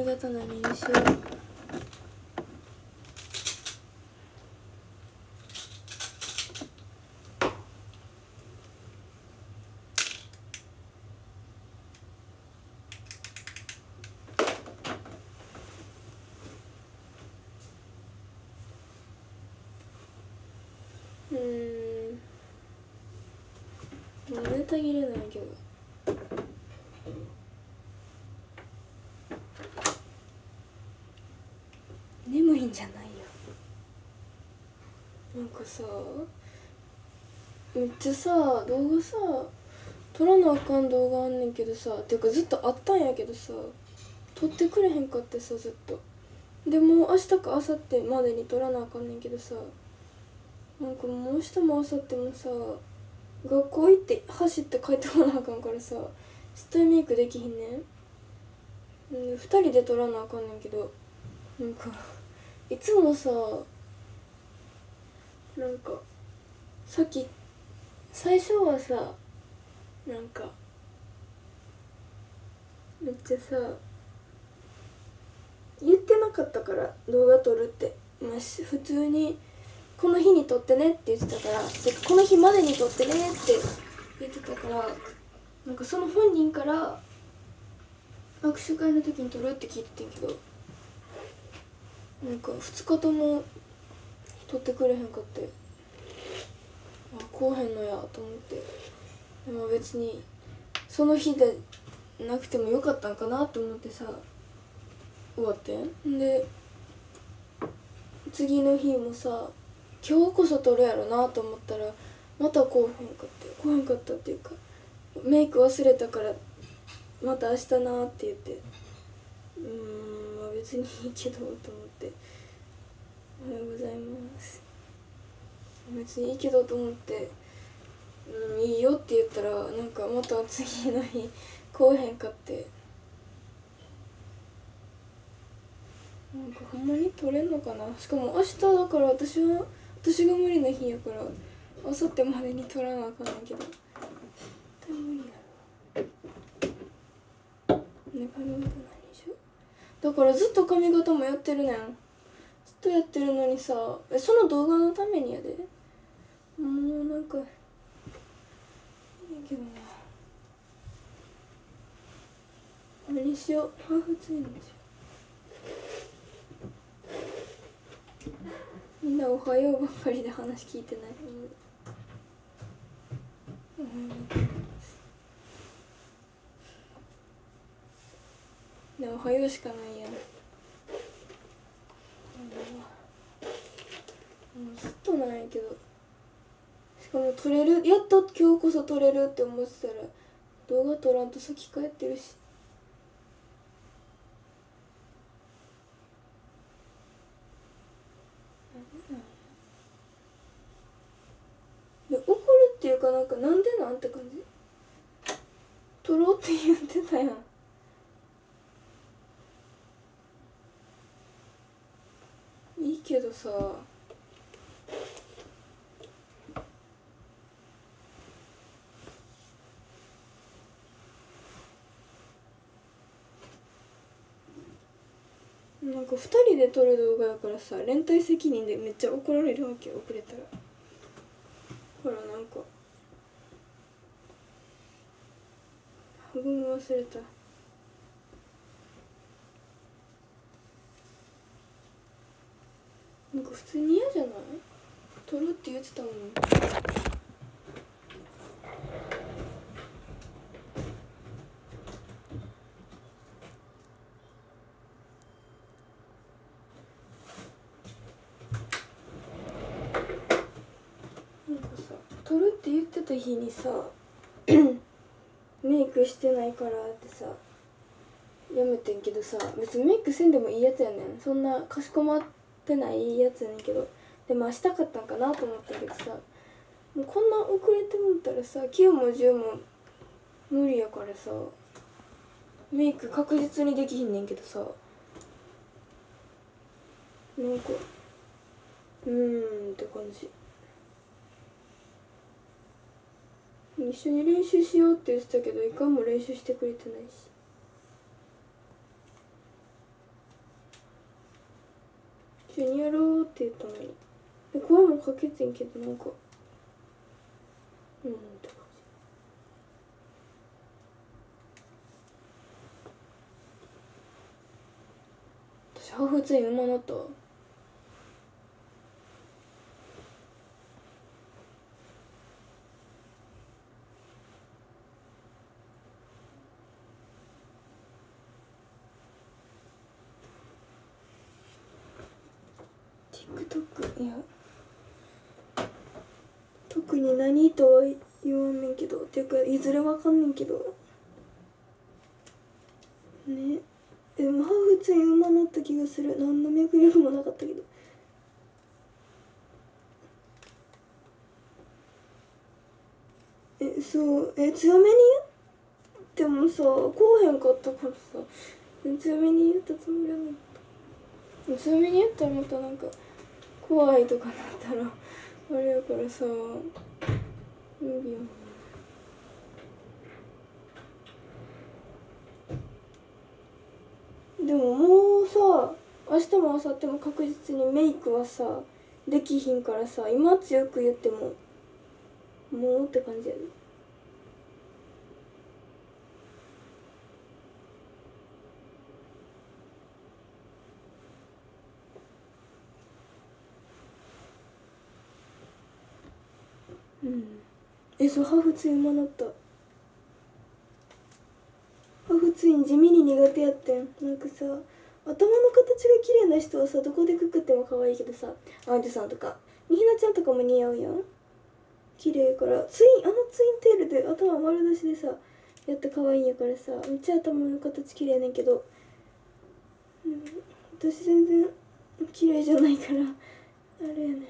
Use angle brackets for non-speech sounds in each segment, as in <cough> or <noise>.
髪型何にしよううん。もうネタ切れないけど眠いんじゃないよ。なんかさめっちゃさ動画さ撮らなあかん動画あんねんけどさていうかずっとあったんやけどさ撮ってくれへんかってさずっと。でも明日か明後日までに撮らなあかんねんけどさなんかもう明日も明後日もさ学校行って走って帰ってこなあかんからさスタイメイクできひんねん。2人で撮らなあかんねんけどなんかいつもさなんかさっき最初はさなんかめっちゃさ言ってなかったから動画撮るって。まあ普通にこの日に撮ってねって言ってたからでこの日までに撮ってねって言ってたからなんかその本人から握手会の時に撮るって聞いててんけどなんか2日とも撮ってくれへんかって。あこうへんのやと思って。でも別にその日でなくてもよかったんかなと思ってさ終わってん。で次の日もさ今日こそ撮るやろなと思ったらまたこうへんかって。こうへんかったっていうかメイク忘れたからまた明日なって言って。別にいいけどと思って「おはようございます」別にいいけどと思って「うんいいよ」って言ったらなんかまた次の日こうへんかって。なんかほんまに撮れんのかな。しかも明日だから私は私が無理な日やから明後日までに撮らなあかんねんけど。絶対無理や。ろね髪型何しようだからずっと髪型もやってるねん。ずっとやってるのにさ。えその動画のためにやで。もうなんかいいけどな。何しよう。ハーフツインにしよう。みんなおはようばっかりで話聞いてない。でもおはようしかないやんもうずっとなんやけど。しかも撮れるやっと今日こそ撮れるって思ってたら動画撮らんと先帰ってるし。で怒るっていうかなんかなんでなんって感じ？撮ろうって言ってたやんいけどさ。なんか2人で撮る動画やからさ連帯責任でめっちゃ怒られるわけ遅れたら。ほらなんか。ハグも忘れたなんか普通に嫌じゃない撮るって言ってたもんなんかさ撮るって言ってた日にさ <clears throat> メイクしてないからってさやめてんけどさ別にメイクせんでもいいやつやねん。そんなかしこまってないやつやねんけどでもしたかったんかなと思ったけどさもうこんな遅れてもったらさ9も10も無理やからさメイク確実にできひんねんけどさなんかうーんって感じ。一緒に練習しようって言ってたけどいかんも練習してくれてないし。一緒にやろうって言ったのに。で声もかけてんけどなんか。うんって感じ。私ハーフツイン馬乗ったわ TikTok いや特に何とは言わんねんけどっていうかいずれわかんねんけど。ね。でもハーフツイン馬なった気がする。何の脈力もなかったけど。えそう。え強めに言ってもさこうへんかったからさ。強めに言ったつもりはなかった強めに言ったらまたなんか怖いとかなったらあれやからさ。無理よ。でももうさ明日も明後日も確実にメイクはさできひんからさ今強く言ってももうって感じやで、うん。えそうハーフツインもなった。ハーフツイン地味に苦手やってん。なんかさ頭の形が綺麗な人はさどこでくくっても可愛いけどさアンジュさんとか。みひなちゃんとかも似合うやん。綺麗から。ツインあのツインテールで頭丸出しでさやって可愛いんやからさめっちゃ頭の形綺麗やねんけど、うん、私全然綺麗じゃないからあれやねん。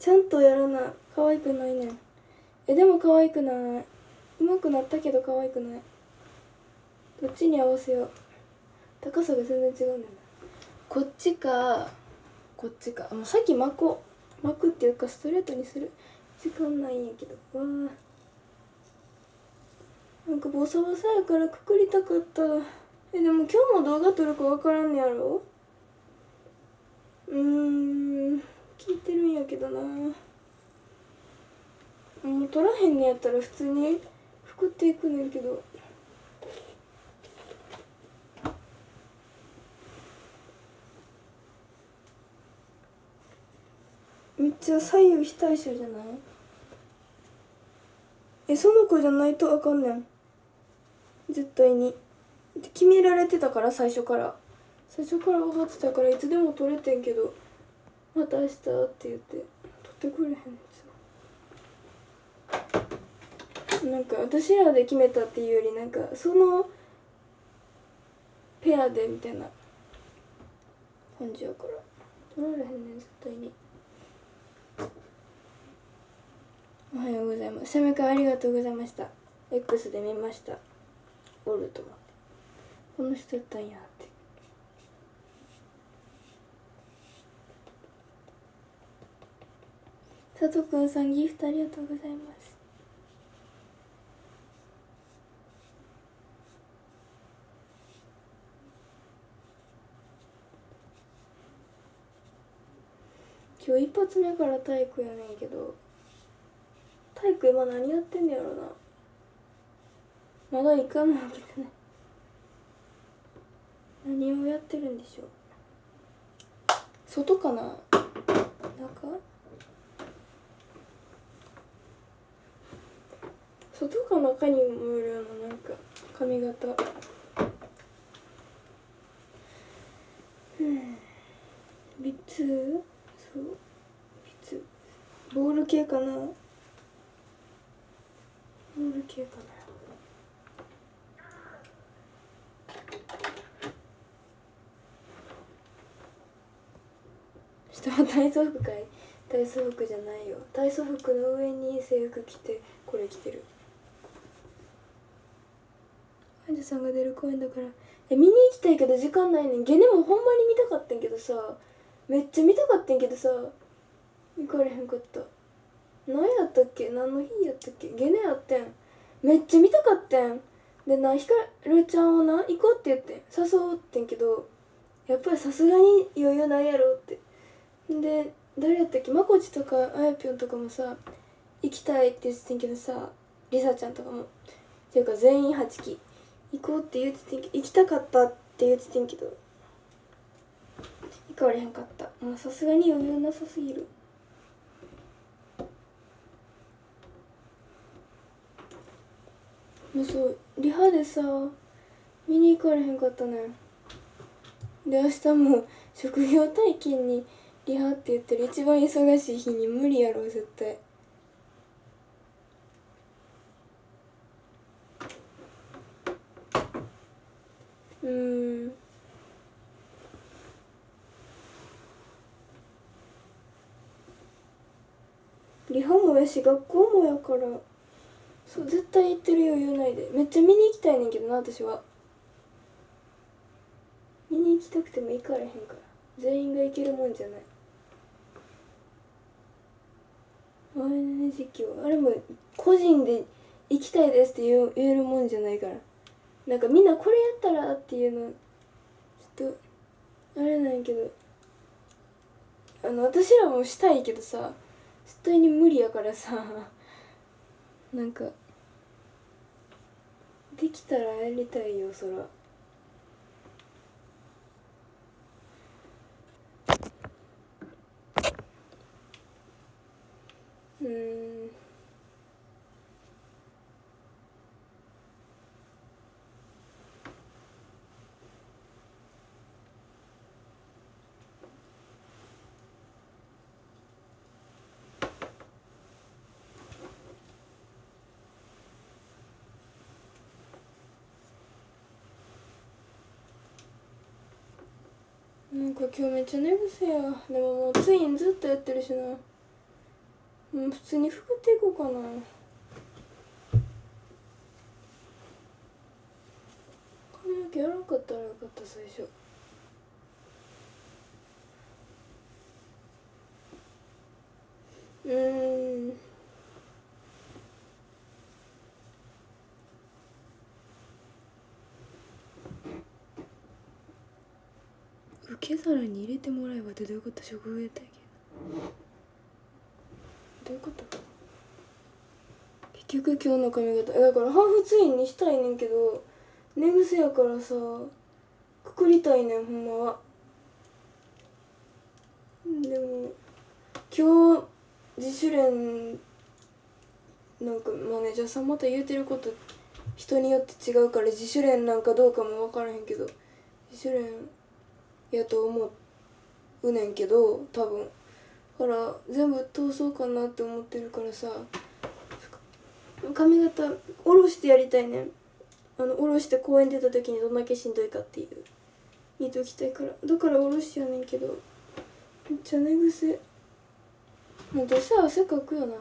ちゃんとやらない。可愛くないねん。えでも可愛くない。うまくなったけど可愛くない。どっちに合わせよう。高さが全然違うんだよこっちかこっちか。もうさっき巻こう。巻くっていうかストレートにする。時間ないんやけど。わなんかボサボサやからくくりたかった。えでも今日も動画撮るか分からんねやろ。うーん。聞いてるんやけどな。もう撮らへんねやったら普通にくっていくねんけど。めっちゃ左右非対称じゃない？えその子じゃないとあかんねん。絶対に。で決められてたから最初から。最初から分かってたからいつでも取れてんけどまた明日って言って取ってくれへん。なんか私らで決めたっていうよりなんかそのペアでみたいな感じやから取られへんねん絶対におはようございます。シャメ君ありがとうございました。X で見ました。おると思って。この人やったんやって。佐藤くんさんギフトありがとうございます。今日一発目から体育やねんけど体育今何やってんねやろな。まだ行かないけどね何をやってるんでしょう。外かな。中？外か中にもよるようななんか髪型。うんビッツそう。ビッツボール系かな？ボール系かな。下は体操服かい？体操服じゃないよ。体操服の上に制服着てこれ着てる。アンジュさんが出る公演だから。え見に行きたいけど時間ないねん。ゲネもほんまに見たかったんけどさ。めっちゃ見たかったんけどさ。行かれへんかった。何やったっけ？何の日やったっけ？ゲネやってん。めっちゃ見たかったん。でなひかるちゃんをな行こうって言って誘うってんけどやっぱりさすがに余裕ないやろって。で誰やったっけ？まこちとかあやぴょんとかもさ行きたいって言ってたんけどさりさちゃんとかも。っていうか全員8期行こうって言ってたんけど行きたかったって言ってたんけど行かれへんかった。もうさすがに余裕なさすぎる。もうそうリハでさ見に行かれへんかったね。で明日も職業体験にリハって言ってる。一番忙しい日に無理やろ絶対。うん。リハもやし学校もやから。そう絶対行ってる余裕ないで。めっちゃ見に行きたいねんけどな私は。見に行きたくても行かれへんから。全員が行けるもんじゃない。あれね実況あれも個人で行きたいですって言えるもんじゃないから。なんかみんなこれやったらっていうのちょっとあれなんやけど。あの私らもしたいけどさ絶対に無理やからさ。なんかできたらやりたいよそらうんなんか今日めっちゃ寝癖や。でももうツインずっとやってるしな。もう普通に服っていこうかな。髪の毛やらんかったらよかった最初。うーん。受け皿に入れてもらえばってどういうこと？職業やったっけどういうこと？結局今日の髪型。だからハーフツインにしたいねんけど寝癖やからさくくりたいねんほんまは。でも今日自主練なんかマネージャーさんまた言うてること人によって違うから自主練なんかどうかも分からへんけど自主練やと思うねんけど多分。だから全部通そうかなって思ってるからさ。髪型下ろしてやりたいねん。あの下ろして公園出た時にどんだけしんどいかっていう。見ときたいから。だから下ろしやねんけど。めっちゃ寝癖。もうどうせ汗かくよな。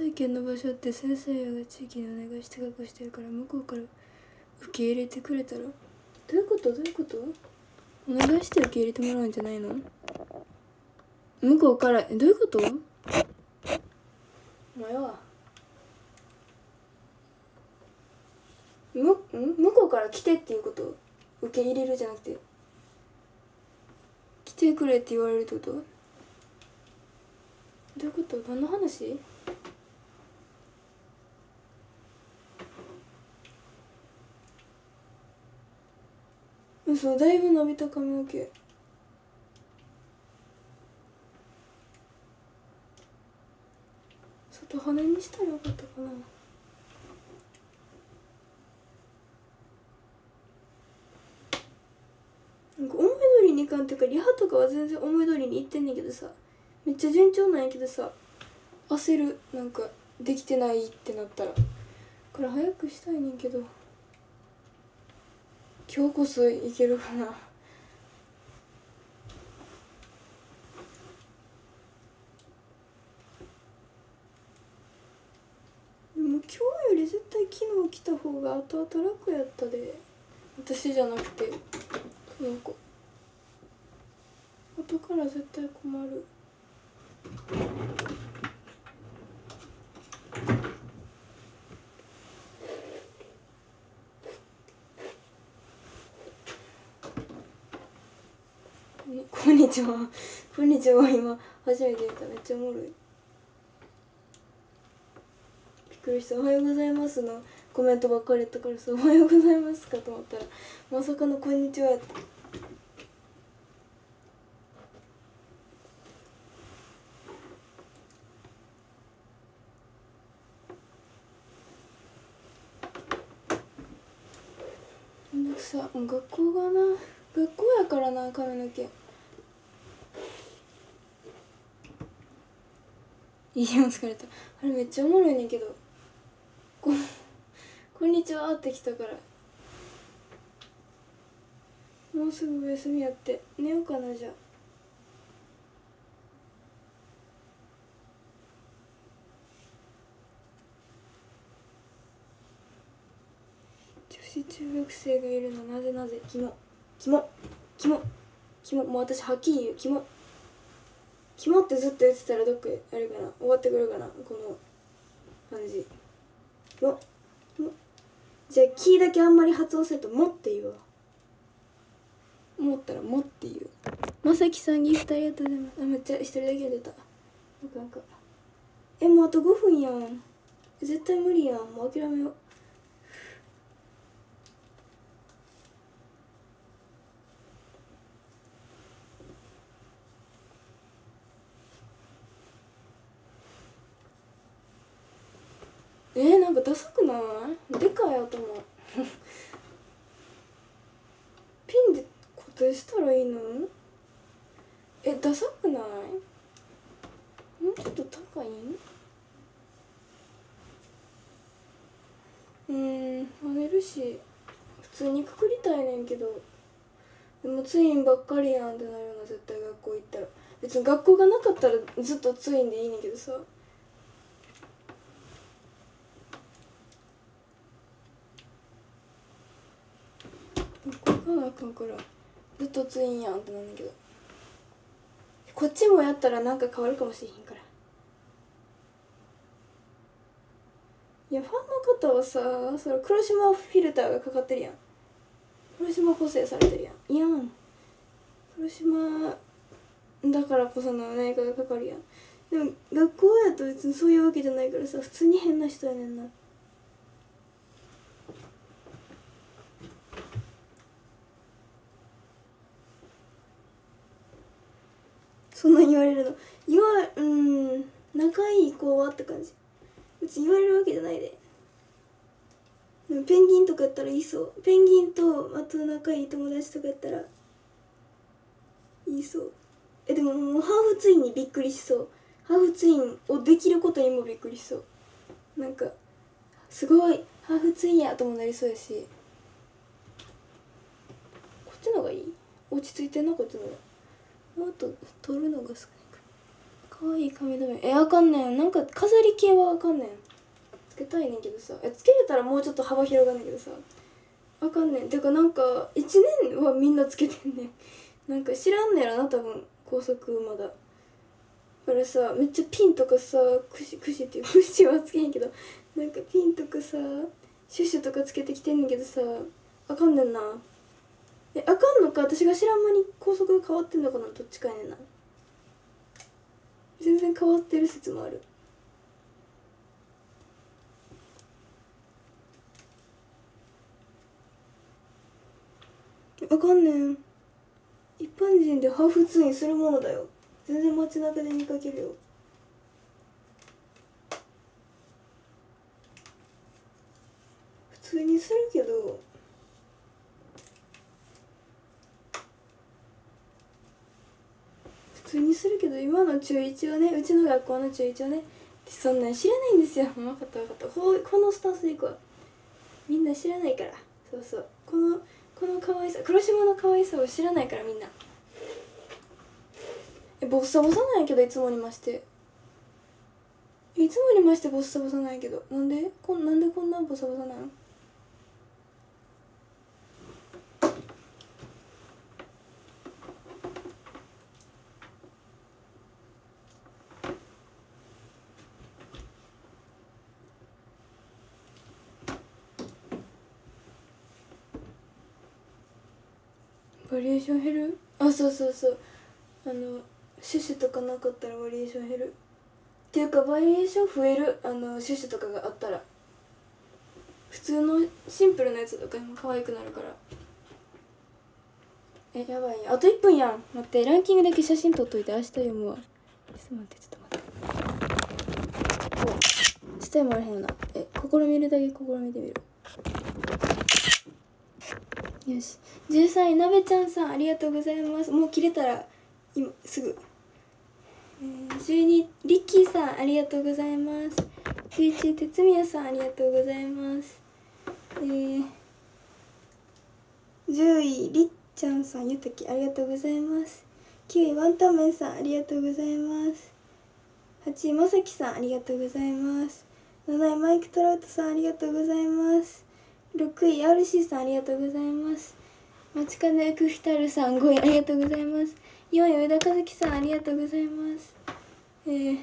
体験の場所って先生が地域にお願いして隠してるから向こうから受け入れてくれたら。どういうこと？どういうこと？お願いして受け入れてもらうんじゃないの？向こうから？どういうこと？もうええわむ向こうから来てっていうこと？受け入れるじゃなくて。来てくれって言われるってこと？どういうこと？何の話？嘘だいぶ伸びた髪の毛。外羽にしたらよかったかな。なんか思い通りにいかんっていうかリハとかは全然思い通りにいってんねんけどさ。めっちゃ順調なんやけどさ。焦る。なんかできてないってなったら。これ早くしたいねんけど。今日こそいけるかな。でも今日より絶対昨日来た方が後々楽やったで。私じゃなくてその子。後から絶対困る。こんにちは。こんにちは。今初めて見た。めっちゃおもろい。びっくりした「おはようございます」の。コメントばっかりやったからさ「おはようございます」かと思ったらまさかの「こんにちは」やった。めんさ。学校がな。学校からな髪の毛。いいよ疲れた。あれめっちゃおもろいねんけど。ここんにちはって来たから。もうすぐお休みやって。寝ようかなじゃあ。女子中学生がいるのなぜなぜ？キモキモキモキモもう私はっきり言う。キモキモってずっと言ってたらどっかあれかな。終わってくるかな。この感じ。キモキモ。じゃあ「キ」だけあんまり発音すると「も」って言うわ。思ったら「も」って言う。まさきさんギフトありがとうございますあめっちゃ一人だけ出た。なんかえもうあと5分やん。絶対無理やん。もう諦めようなんかダサくない？でかい頭。<laughs> ピンで固定したらいいの？えダサくない？もうちょっと高い？うん跳ねるし。普通にくくりたいねんけど。でもツインばっかりやんってなるような絶対学校行ったら。別に学校がなかったらずっとツインでいいねんけどさ。学校行かなあかんからずっとツインやんってなんだけど。こっちもやったらなんか変わるかもしれへんから。いやファンの方はさそれ黒島フィルターがかかってるやん。黒島補正されてるやん。いやん。黒島だからこその何かがかかるやん。でも学校やと別にそういうわけじゃないからさ普通に変な人やねんなそんな言われるの。言わうん仲いい子はって感じ。別に言われるわけじゃないで。でペンギンとかやったらいいそう。ペンギンとあと仲いい友達とかやったらいいそう。えでももうハーフツインにびっくりしそう。ハーフツインをできることにもびっくりしそう。なんかすごいハーフツインやともなりそうやし。こっちの方がいい？落ち着いてんなこっちの方が。もっと撮るのが少ないか。わいい髪留めえあかんねんなんか飾り系はあかんねんつけたいねんけどさ。えつけれたらもうちょっと幅広がんねんけどさ。あかんねんてかなんか1年はみんなつけてんねん。なんか知らんねやろな多分。高速まだ。だからさめっちゃピンとかさくしくしっていうくしはつけんけど。なんかピンとかさシュッシュとかつけてきてんねんけどさあかんねんな。えあかんのか？私が知らん間に校則が変わってんのかな？どっちかやねんな。全然変わってる説もある。あかんねん。一般人でハーフツインするものだよ。全然街中で見かけるよ。普通にするけど普通にするけど今の中1はねうちの学校の中1はねそんなん知らないんですよ。分かった分かったここのスタンスでいくわみんな知らないから。そうそう。このこの可愛さ黒島の可愛さを知らないからみんな。えボッサボサなんやけどいつもにまして。いつもにましてボッサボサなんやけど。なんで？こんなんでこんなボサボサなん？バリエーション減る？あそうそうそう。あのシュシュとかなかったらバリエーション減る。っていうかバリエーション増える？あのシュシュとかがあったら。普通のシンプルなやつとかも可愛くなるから。えやばいあと1分やん。待ってランキングだけ写真撮っといて。明日読むわ。ちょっと待ってちょっと待って。こうちょっと読まれへんよなえ試みるだけ試みてみる。よし。13位なべちゃんさんありがとうございます。もう切れたら今すぐ、えー、12リッキーさんありがとうございます。11位哲宮さんありがとうございます。えー、10位りっちゃんさんゆたきありがとうございます。9位ワンタンメンさんありがとうございます。8位まさきさんありがとうございます。7位マイク・トラウトさんありがとうございます。6位 RC さんありがとうございます。町金クフタルさん5位ありがとうございます。4位上田和樹さんありがとうございます。えー、